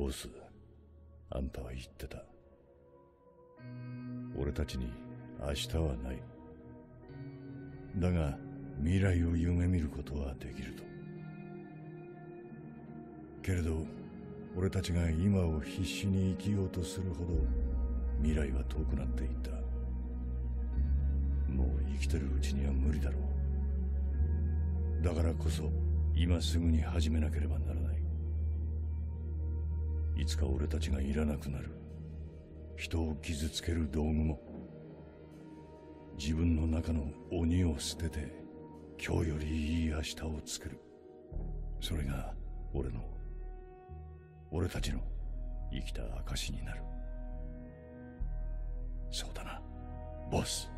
ボスあんたは言ってた。俺たちに明日はない。だが未来を夢見ることはできると。けれど俺たちが今を必死に生きようとするほど未来は遠くなっていった。もう生きてるうちには無理だろう。だからこそ今すぐに始めなければならない。いつか俺たちがいらなくなる。人を傷つける道具も。自分の中の鬼を捨てて今日よりいい明日を作る。それが俺の俺たちの生きた証になる。そうだなボス。